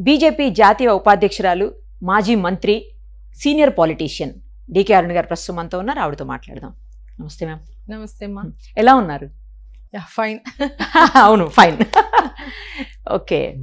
BJP జాతీయ ఉపాధ్యక్షురాలు మాజీ మంత్రి సీనియర్ పాలిటీషియన్ డికే అరుణ్ గారు ప్రస్తుతం మనతో ఉన్నారు. ఆవిడతో మాట్లాడదాం. నమస్తే మ్యామ్. నమస్తే అమ్మా. ఎలా ఉన్నారు? ఫైన్. అవును ఫైన్. ఓకే.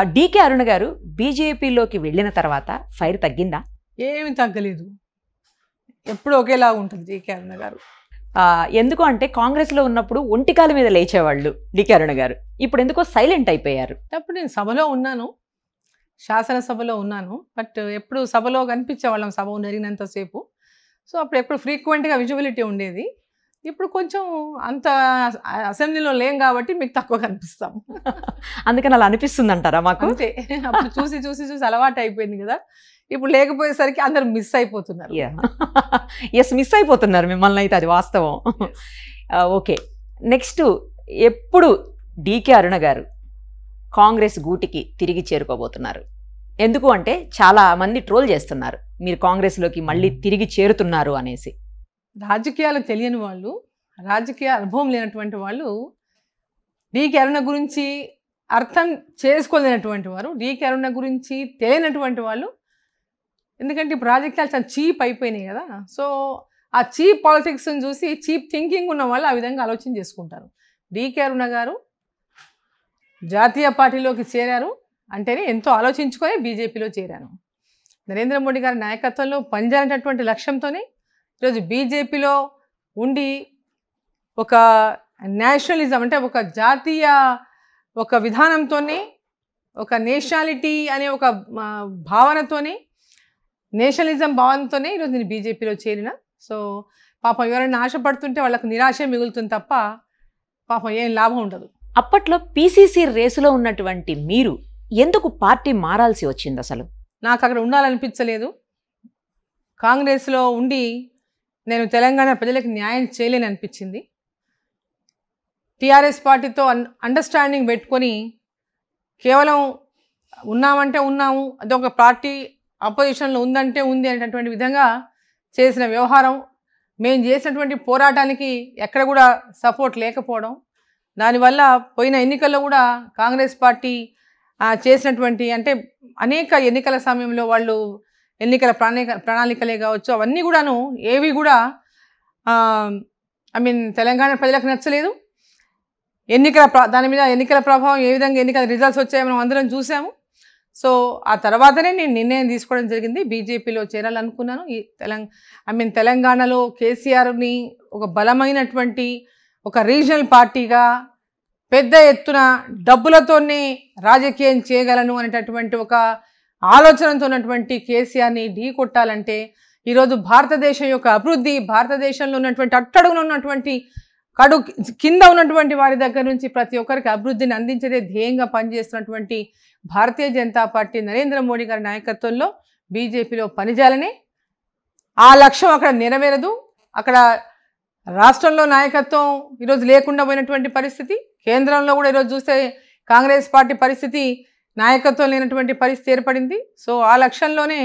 డికే అరుణ్ గారు బీజేపీలోకి వెళ్ళిన తర్వాత ఫైర్ తగ్గిందా? ఏమి తగ్గలేదు. ఎప్పుడు ఒకేలా ఉంటుంది జేకే అరుణ గారు. ఎందుకు అంటే కాంగ్రెస్లో ఉన్నప్పుడు ఒంటికాల మీద లేచేవాళ్ళు డికే అరుణ్ గారు. ఇప్పుడు ఎందుకో సైలెంట్ అయిపోయారు. అప్పుడు నేను సభలో ఉన్నాను. శాసనసభలో ఉన్నాను. బట్ ఎప్పుడు సభలో కనిపించేవాళ్ళం సభ జరిగినంతసేపు సో అప్పుడు ఎప్పుడు ఫ్రీక్వెంట్గా విజువలిటీ ఉండేది. ఇప్పుడు కొంచెం అంత అసెంబ్లీలో లేం కాబట్టి మీకు తక్కువ కనిపిస్తాం. అందుకని అలా అనిపిస్తుంది అంటారా మాకు? అంతే. అప్పుడు చూసి చూసి చూసి అలవాటు అయిపోయింది కదా. ఇప్పుడు లేకపోయేసరికి అందరు మిస్ అయిపోతున్నారు. ఎస్ మిస్ అయిపోతున్నారు మిమ్మల్ని అయితే అది వాస్తవం. ఓకే నెక్స్ట్ ఎప్పుడు డీకే అరుణ గారు కాంగ్రెస్ గూటికి తిరిగి చేరుకోబోతున్నారు. ఎందుకు అంటే చాలా మంది ట్రోల్ చేస్తున్నారు. మీరు కాంగ్రెస్లోకి మళ్ళీ తిరిగి చేరుతున్నారు అనేసి. రాజకీయాలు తెలియని వాళ్ళు రాజకీయ అనుభవం లేనటువంటి వాళ్ళు డీకే అరుణ గురించి అర్థం చేసుకోలేనటువంటి వారు డీకే అరుణ గురించి తెలియనటువంటి వాళ్ళు ఎందుకంటే ఇప్పుడు రాజకీయాలు చాలా చీప్ అయిపోయినాయి కదా. సో ఆ చీప్ పాలిటిక్స్ని చూసి చీప్ థింకింగ్ ఉన్న వాళ్ళు ఆ విధంగా ఆలోచన చేసుకుంటారు. డీకే అరుణ గారు జాతీయ పార్టీలోకి చేరారు అంటేనే ఎంతో ఆలోచించుకొని బీజేపీలో చేరాను. నరేంద్ర మోడీ గారి నాయకత్వంలో పనిచేయాలనేటటువంటి లక్ష్యంతోనే ఈరోజు బీజేపీలో ఉండి ఒక నేషనలిజం అంటే ఒక జాతీయ ఒక విధానంతోనే ఒక నేషనాలిటీ అనే ఒక భావనతోనే నేషనలిజం భావనతోనే ఈరోజు నేను బీజేపీలో చేరిన. సో పాపం ఎవరైనా ఆశపడుతుంటే వాళ్ళకు నిరాశ మిగులుతుంది తప్ప పాపం ఏం లాభం ఉండదు. అప్పట్లో పీసీసీ రేసులో ఉన్నటువంటి మీరు ఎందుకు పార్టీ మారాల్సి వచ్చింది అసలు? నాకు అక్కడ ఉండాలనిపించలేదు. కాంగ్రెస్లో ఉండి నేను తెలంగాణ ప్రజలకు న్యాయం చేయలేని అనిపించింది. టీఆర్ఎస్ పార్టీతో అన్ అండర్స్టాండింగ్ పెట్టుకొని కేవలం ఉన్నామంటే ఉన్నాము అదొక పార్టీ అపోజిషన్లో ఉందంటే ఉంది అనేటటువంటి విధంగా చేసిన వ్యవహారం మేము చేసినటువంటి పోరాటానికి ఎక్కడ కూడా సపోర్ట్ లేకపోవడం దానివల్ల పోయిన ఎన్నికల్లో కూడా కాంగ్రెస్ పార్టీ చేసినటువంటి అంటే అనేక ఎన్నికల సమయంలో వాళ్ళు ఎన్నికల ప్రణాళిక ప్రణాళికలే కావచ్చు అవన్నీ కూడాను ఏవి కూడా ఐ మీన్ తెలంగాణ ప్రజలకు నచ్చలేదు. ఎన్నికల దాని మీద ఎన్నికల ప్రభావం ఏ విధంగా ఎన్నికల రిజల్ట్స్ వచ్చాయో మనం అందరం చూసాము. సో ఆ తర్వాతనే నేను నిర్ణయం తీసుకోవడం జరిగింది. బీజేపీలో చేరాలనుకున్నాను. ఈ తెలంగ ఐ మీన్ తెలంగాణలో కేసీఆర్ని ఒక బలమైనటువంటి ఒక రీజనల్ పార్టీగా పెద్ద ఎత్తున డబ్బులతోనే రాజకీయం చేయగలను అనేటటువంటి ఒక ఆలోచనతో ఉన్నటువంటి కేసీఆర్ని ఢీ కొట్టాలంటే ఈరోజు భారతదేశం యొక్క అభివృద్ధి భారతదేశంలో ఉన్నటువంటి అట్టడుగున ఉన్నటువంటి కడు కింద ఉన్నటువంటి వారి దగ్గర నుంచి ప్రతి ఒక్కరికి అభివృద్ధిని అందించేదే ధ్యేయంగా పనిచేస్తున్నటువంటి భారతీయ జనతా పార్టీ నరేంద్ర మోడీ గారి నాయకత్వంలో బీజేపీలో పనిచేయాలని ఆ లక్ష్యం అక్కడ నెరవేరదు. అక్కడ రాష్ట్రంలో నాయకత్వం ఈరోజు లేకుండా పోయినటువంటి పరిస్థితి కేంద్రంలో కూడా ఈరోజు చూస్తే కాంగ్రెస్ పార్టీ పరిస్థితి నాయకత్వం లేనటువంటి పరిస్థితి ఏర్పడింది. సో ఆ లక్ష్యంలోనే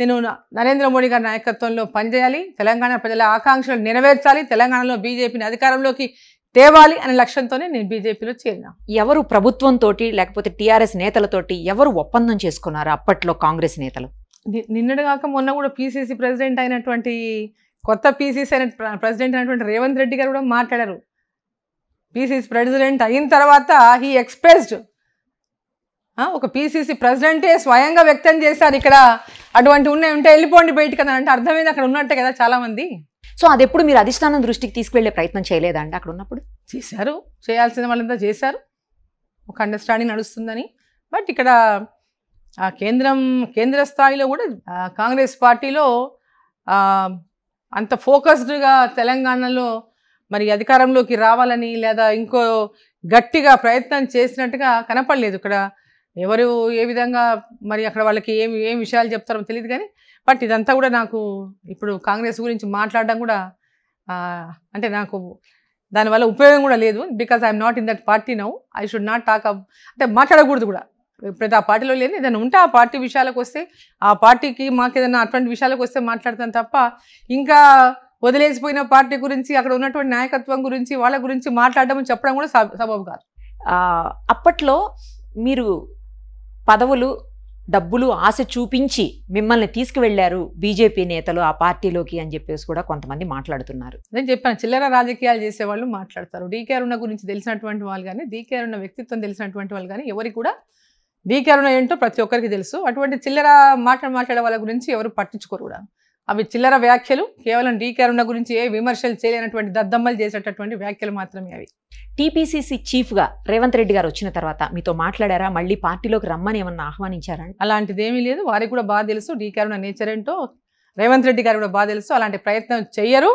నేను నరేంద్ర మోడీ గారి నాయకత్వంలో పనిచేయాలి తెలంగాణ ప్రజల ఆకాంక్షలు నెరవేర్చాలి తెలంగాణలో బీజేపీని అధికారంలోకి తేవాలి అనే లక్ష్యంతోనే నేను బీజేపీలో చేరిన. ఎవరు ప్రభుత్వంతో లేకపోతే టీఆర్ఎస్ నేతలతోటి ఎవరు ఒప్పందం చేసుకున్నారు అప్పట్లో కాంగ్రెస్ నేతలు? నిన్నటిగాక మొన్న కూడా పీసీసీ ప్రెసిడెంట్ అయినటువంటి కొత్త పీసీసీ అయిన ప్ర- ప్రెసిడెంట్ అయినటువంటి రేవంత్ రెడ్డి గారు కూడా మాట్లాడారు. పీసీసీ ప్రెసిడెంట్ అయిన తర్వాత హీ ఎక్స్ప్రెస్డ్ ఒక పీసీసీ ప్రెసిడెంటే స్వయంగా వ్యక్తం చేశారు. ఇక్కడ అటువంటి ఉన్నాయి ఉంటే వెళ్ళిపోండి బయటికి అని అంటే అర్థమైంది అక్కడ ఉన్నట్టే కదా చాలా మంది సో అది ఎప్పుడు మీరు అధిష్టానం దృష్టికి తీసుకువెళ్ళే ప్రయత్నం చేయలేదా అండి అక్కడ ఉన్నప్పుడు? చేశారు. చేయాల్సిన వాళ్ళంతా చేశారు. ఒక అండర్స్టాండింగ్ నడుస్తుందని. బట్ ఇక్కడ ఆ కేంద్రం కేంద్ర స్థాయిలో కూడా కాంగ్రెస్ పార్టీలో అంత ఫోకస్డ్గా తెలంగాణలో మరి అధికారంలోకి రావాలని లేదా ఇంకో గట్టిగా ప్రయత్నం చేసినట్టుగా కనపడలేదు. ఇక్కడ ఎవరు ఏ విధంగా మరి అక్కడ వాళ్ళకి ఏం ఏం విషయాలు చెప్తారో తెలియదు కానీ బట్ ఇదంతా కూడా నాకు ఇప్పుడు కాంగ్రెస్ గురించి మాట్లాడడం కూడా అంటే నాకు దానివల్ల ఉపయోగం కూడా లేదు. Because I'm not in that party now. I should not talk అంటే మాట్లాడకూడదు కూడా. ప్రతి ఆ పార్టీలో లేదు ఏదైనా ఉంటే ఆ పార్టీ విషయాలకు వస్తే ఆ పార్టీకి మాకు ఏదైనా అటువంటి విషయాలకు వస్తే మాట్లాడతాను తప్ప ఇంకా వదిలేసిపోయిన పార్టీ గురించి అక్కడ ఉన్నటువంటి నాయకత్వం గురించి వాళ్ళ గురించి మాట్లాడడం చెప్పడం కూడా సబ- సబబు కాదు. అప్పట్లో మీరు పదవులు డబ్బులు ఆశ చూపించి మిమ్మల్ని తీసుకువెళ్ళారు బీజేపీ నేతలు ఆ పార్టీలోకి అని చెప్పేసి కూడా కొంతమంది మాట్లాడుతున్నారు. అదే చెప్పాను చిల్లర రాజకీయాలు చేసే వాళ్ళు మాట్లాడతారు. డీకే అరుణ గురించి తెలిసినటువంటి వాళ్ళు కానీ డీకే అరుణ వ్యక్తిత్వం తెలిసినటువంటి వాళ్ళు కానీ ఎవరికి కూడా డీకే అరుణ ఏంటో ప్రతి ఒక్కరికి తెలుసు. అటువంటి చిల్లర మాట మాట్లాడే వాళ్ళ గురించి ఎవరు పట్టించుకోరు కూడా. అవి చిల్లర వ్యాఖ్యలు కేవలం డీకే అరుణ గురించి ఏ విమర్శలు చేయలేనటువంటి దద్దమ్మలు చేసేటటువంటి వ్యాఖ్యలు మాత్రమే అవి. టీపీసీసీ చీఫ్గా రేవంత్ రెడ్డి గారు వచ్చిన తర్వాత మీతో మాట్లాడారా? మళ్ళీ పార్టీలోకి రమ్మని ఏమన్నా ఆహ్వానించారా? అలాంటిది ఏమీ లేదు. వారికి కూడా బాగా తెలుసు డీకే అరుణ నేచర్ ఏంటో. రేవంత్ రెడ్డి గారు కూడా బాగా తెలుసు. అలాంటి ప్రయత్నం చెయ్యరు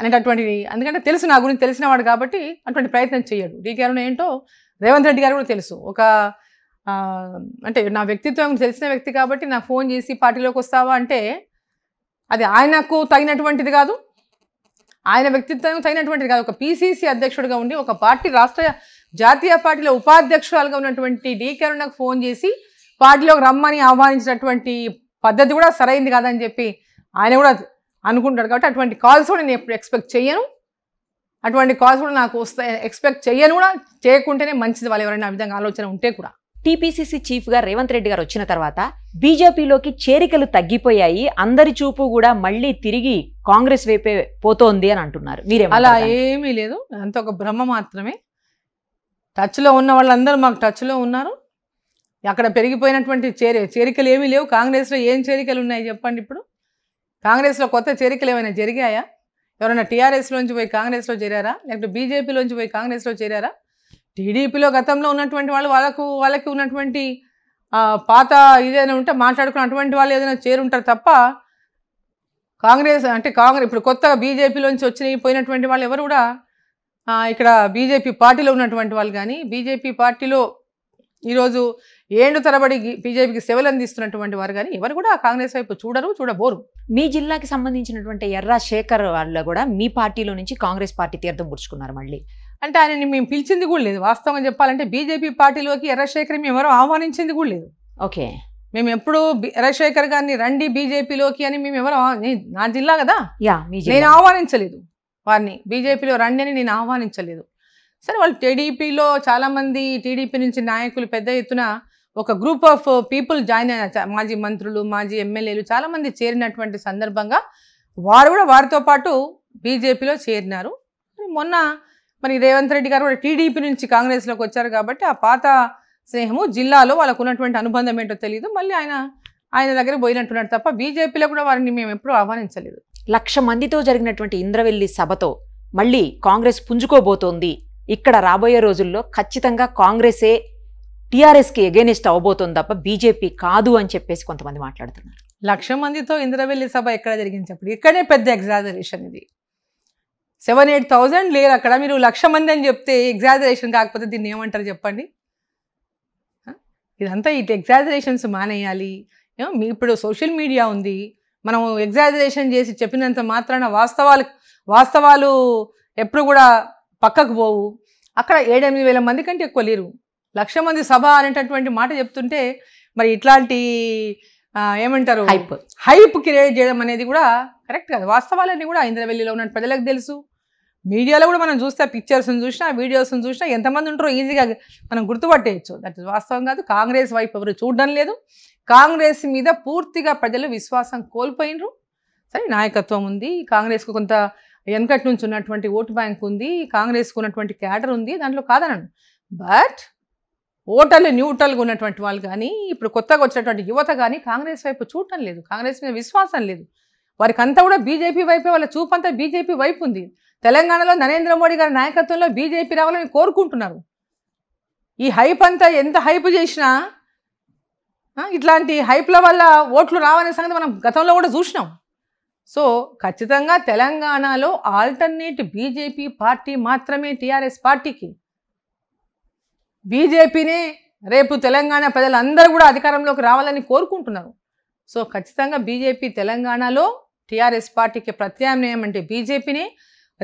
అనేటటువంటిది ఎందుకంటే తెలుసు నా గురించి తెలిసినవాడు కాబట్టి అటువంటి ప్రయత్నం చెయ్యడు. డీకే అరుణ ఏంటో రేవంత్ రెడ్డి గారు కూడా తెలుసు. ఒక అంటే నా వ్యక్తిత్వం తెలిసిన వ్యక్తి కాబట్టి నాకు ఫోన్ చేసి పార్టీలోకి వస్తావా అంటే అది ఆయనకు తగినటువంటిది కాదు. ఆయన వ్యక్తిత్వం తగినటువంటిది కాదు. ఒక పీసీసీ అధ్యక్షుడిగా ఉండి ఒక పార్టీ రాష్ట్ర జాతీయ పార్టీలో ఉపాధ్యక్షురాలుగా ఉన్నటువంటి డీకే అరుణకు ఫోన్ చేసి పార్టీలోకి రమ్మని ఆహ్వానించినటువంటి పద్ధతి కూడా సరైంది కాదని చెప్పి ఆయన కూడా అనుకుంటాడు కాబట్టి అటువంటి కాల్స్ కూడా నేను ఎప్పుడు ఎక్స్పెక్ట్ చేయను అటువంటి కాల్స్ కూడా నాకు వస్తాయి. ఎక్స్పెక్ట్ చేయను కూడా. చేయకుంటేనే మంచిది వాళ్ళు ఎవరైనా ఆ విధంగా ఆలోచన ఉంటే కూడా. టీపీసీసీ చీఫ్గా రేవంత్ రెడ్డి గారు వచ్చిన తర్వాత బీజేపీలోకి చేరికలు తగ్గిపోయాయి. అందరి చూపు కూడా మళ్ళీ తిరిగి కాంగ్రెస్ వైపే పోతోంది అని అంటున్నారు. అలా ఏమీ లేదు. అంత ఒక భ్రమ మాత్రమే. టచ్లో ఉన్న వాళ్ళందరూ మాకు టచ్లో ఉన్నారు. అక్కడ పెరిగిపోయినటువంటి చేరి చేరికలు ఏమీ లేవు. కాంగ్రెస్లో ఏం చేరికలు ఉన్నాయి చెప్పండి ఇప్పుడు? కాంగ్రెస్లో కొత్త చేరికలు ఏమైనా జరిగాయా? ఎవరైనా టీఆర్ఎస్లోంచి పోయి కాంగ్రెస్లో చేరారా? లేకపోతే బీజేపీలోంచి పోయి కాంగ్రెస్లో చేరారా? టీడీపీలో గతంలో ఉన్నటువంటి వాళ్ళు వాళ్ళకు వాళ్ళకి ఉన్నటువంటి పాత ఏదైనా ఉంటే మాట్లాడుకున్న అటువంటి వాళ్ళు ఏదైనా చేరుంటారు తప్ప కాంగ్రెస్ అంటే కాంగ్రెస్ ఇప్పుడు కొత్తగా బీజేపీలోంచి వచ్చిన పోయినటువంటి వాళ్ళు ఎవరు కూడా ఇక్కడ బీజేపీ పార్టీలో ఉన్నటువంటి వాళ్ళు కానీ బీజేపీ పార్టీలో ఈరోజు ఏండు తరబడి బీజేపీకి సేవలు అందిస్తున్నటువంటి వారు కానీ ఎవరు కూడా కాంగ్రెస్ వైపు చూడరు చూడబోరు. మీ జిల్లాకి సంబంధించినటువంటి ఎర్రా శేఖర్ వాళ్ళు కూడా మీ పార్టీలో నుంచి కాంగ్రెస్ పార్టీ తీర్థం పుచ్చుకున్నారు మళ్ళీ. అంటే ఆయనని మేము పిలిచింది కూడా లేదు. వాస్తవంగా చెప్పాలంటే బీజేపీ పార్టీలోకి ఎర్రశేఖర్ మేము ఎవరో ఆహ్వానించింది కూడా లేదు. ఓకే. మేము ఎప్పుడు ఎర్రశేఖర్ గారిని రండి బీజేపీలోకి అని మేము ఎవరు నే- జిల్లా కదా? యా నేను ఆహ్వానించలేదు వారిని. బీజేపీలో రండి అని నేను ఆహ్వానించలేదు. సరే వాళ్ళు టీడీపీలో చాలామంది టీడీపీ నుంచి నాయకులు పెద్ద ఎత్తున ఒక గ్రూప్ ఆఫ్ పీపుల్ జాయిన్ అయిన మాజీ మంత్రులు మాజీ ఎమ్మెల్యేలు చాలామంది చేరినటువంటి సందర్భంగా వారు కూడా వారితో పాటు బీజేపీలో చేరినారు. మొన్న మరి రేవంత్ రెడ్డి గారు కూడా టీడీపీ నుంచి కాంగ్రెస్లోకి వచ్చారు కాబట్టి ఆ పాత స్నేహము జిల్లాలో వాళ్ళకు ఉన్నటువంటి అనుబంధం ఏంటో తెలియదు మళ్ళీ ఆయన ఆయన దగ్గర పోయినట్టున్నాడు తప్ప బీజేపీలో కూడా వారిని మేము ఎప్పుడూ ఆహ్వానించలేదు. లక్ష మందితో జరిగినటువంటి ఇంద్రవెల్లి సభతో మళ్ళీ కాంగ్రెస్ పుంజుకోబోతోంది. ఇక్కడ రాబోయే రోజుల్లో ఖచ్చితంగా కాంగ్రెసే టీఆర్ఎస్కి ఎగెనిస్ట్ అవబోతోంది తప్ప బీజేపీ కాదు అని చెప్పేసి కొంతమంది మాట్లాడుతున్నారు. లక్ష మందితో ఇంద్రవెల్లి సభ ఎక్కడ జరిగింది చెప్పండి? ఇక్కడే పెద్ద ఎగ్జాజరేషన్ ఇది. సెవెన్ ఎయిట్ థౌజండ్ లేరు అక్కడ. మీరు లక్ష మంది అని చెప్తే ఎగ్జాజరేషన్ కాకపోతే దీన్ని ఏమంటారు చెప్పండి? ఇదంతా ఇటు ఎగ్జాజరేషన్స్ మానేయాలి. మీ ఇప్పుడు సోషల్ మీడియా ఉంది. మనం ఎగ్జాజరేషన్ చేసి చెప్పినంత మాత్రాన వాస్తవాలు వాస్తవాలు ఎప్పుడు కూడా పక్కకు పోవు. అక్కడ ఏడెనిమిది వేల మంది కంటే ఎక్కువ లేరు. లక్ష మంది సభ అనేటటువంటి మాట చెప్తుంటే మరి ఇట్లాంటి ఏమంటారు? హైప్ హైప్ క్రియేట్ చేయడం అనేది కూడా కరెక్ట్ కాదు. వాస్తవాలన్నీ కూడా ఇంద్రవెల్లిలో ఉన్న ప్రజలకు తెలుసు. మీడియాలో కూడా మనం చూస్తే పిక్చర్స్ని చూసినా వీడియోస్ని చూసినా ఎంతమంది ఉంటారో ఈజీగా మనం గుర్తుపట్టేయచ్చు. దట్ ఇస్ వాస్తవం కాదు. కాంగ్రెస్ వైపు ఎవరు చూడడం లేదు. కాంగ్రెస్ మీద పూర్తిగా ప్రజలు విశ్వాసం కోల్పోయినరు. సరే నాయకత్వం ఉంది. కాంగ్రెస్కు కొంత వెనకటి నుంచి ఉన్నటువంటి ఓటు బ్యాంక్ ఉంది. కాంగ్రెస్కు ఉన్నటువంటి క్యాడర్ ఉంది. దాంట్లో కాదనను. బట్ ఓటర్లు న్యూట్రల్గా ఉన్నటువంటి వాళ్ళు కానీ ఇప్పుడు కొత్తగా వచ్చినటువంటి యువత కానీ కాంగ్రెస్ వైపు చూడటం లేదు. కాంగ్రెస్ మీద విశ్వాసం లేదు. వారికి అంతా కూడా బీజేపీ వైపే వాళ్ళ చూపంతా బీజేపీ వైపు ఉంది. తెలంగాణలో నరేంద్ర మోడీ గారి నాయకత్వంలో బీజేపీ రావాలని కోరుకుంటున్నారు. ఈ హైప్ అంతా ఎంత హైప్ చేసినా ఇట్లాంటి హైప్ల వల్ల ఓట్లు రావనే సంగతి మనం గతంలో కూడా చూసినాం. సో ఖచ్చితంగా తెలంగాణలో ఆల్టర్నేట్ బీజేపీ పార్టీ మాత్రమే టీఆర్ఎస్ పార్టీకి. బీజేపీనే రేపు తెలంగాణ ప్రజలందరూ కూడా అధికారంలోకి రావాలని కోరుకుంటున్నారు. సో ఖచ్చితంగా బీజేపీ తెలంగాణలో టీఆర్ఎస్ పార్టీకి ప్రత్యామ్నాయం అంటే బీజేపీనే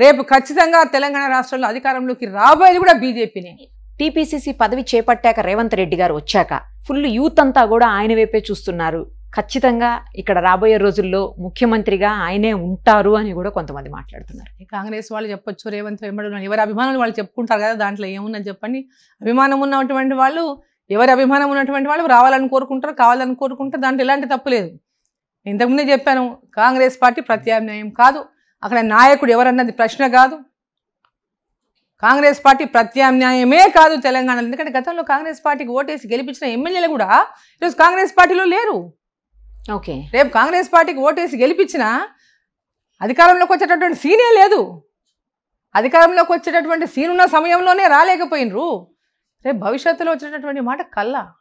రేపు ఖచ్చితంగా తెలంగాణ రాష్ట్రంలో అధికారంలోకి రాబోయేది కూడా బీజేపీనే. టీపీసీసీ పదవి చేపట్టాక రేవంత్ రెడ్డి గారు వచ్చాక ఫుల్ యూత్ అంతా కూడా ఆయన వైపే చూస్తున్నారు. ఖచ్చితంగా ఇక్కడ రాబోయే రోజుల్లో ముఖ్యమంత్రిగా ఆయనే ఉంటారు అని కూడా కొంతమంది మాట్లాడుతున్నారు. కాంగ్రెస్ వాళ్ళు చెప్పొచ్చు రేవంత్ వెంబడి. ఎవరి అభిమానులు వాళ్ళు చెప్పుకుంటారు కదా దాంట్లో ఏమున్నది చెప్పండి. అభిమానం ఉన్నటువంటి వాళ్ళు ఎవరి అభిమానం ఉన్నటువంటి వాళ్ళు రావాలని కోరుకుంటారు కావాలని కోరుకుంటారు. దాంట్లో ఎలాంటి తప్పు లేదు. ఇంతకుముందే చెప్పాను కాంగ్రెస్ పార్టీ ప్రత్యామ్నాయం కాదు. అక్కడ నాయకుడు ఎవరన్నది ప్రశ్న కాదు. కాంగ్రెస్ పార్టీ ప్రత్యామ్నాయమే కాదు తెలంగాణలో. ఎందుకంటే గతంలో కాంగ్రెస్ పార్టీకి ఓటేసి గెలిపించిన ఎమ్మెల్యేలు కూడా ఈరోజు కాంగ్రెస్ పార్టీలో లేరు. ఓకే. రేపు కాంగ్రెస్ పార్టీకి ఓటేసి గెలిపించిన అధికారంలోకి వచ్చేటటువంటి సీనే లేదు. అధికారంలోకి వచ్చేటటువంటి సీన్ ఉన్న సమయంలోనే రాలేకపోయినరు. రేపు భవిష్యత్తులో వచ్చేటటువంటి మాట కల్లా.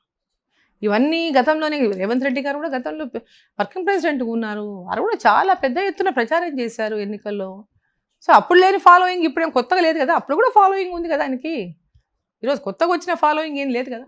ఇవన్నీ గతంలోనే రేవంత్ రెడ్డి గారు కూడా గతంలో వర్కింగ్ ప్రెసిడెంట్ ఉన్నారు. వారు కూడా చాలా పెద్ద ఎత్తున ప్రచారం చేశారు ఎన్నికల్లో. సో అప్పుడు లేని ఫాలోయింగ్ ఇప్పుడు ఏం కొత్తగా లేదు కదా. అప్పుడు కూడా ఫాలోయింగ్ ఉంది కదా ఆయనకి. ఈరోజు కొత్తగా వచ్చిన ఫాలోయింగ్ ఏం లేదు కదా.